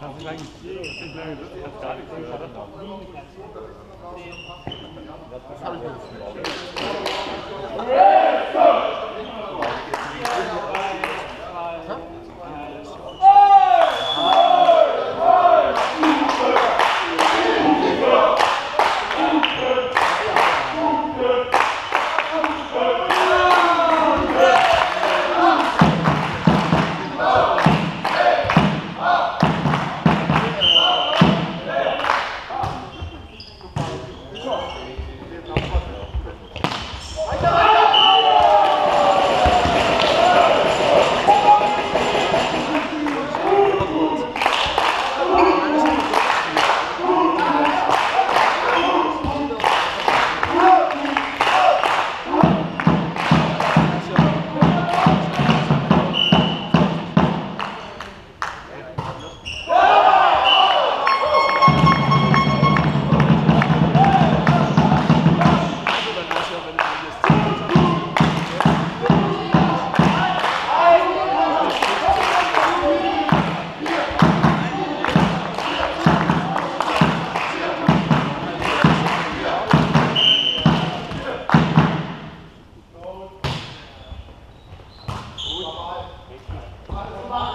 Ich Ich Ich nicht. gar nicht Allah.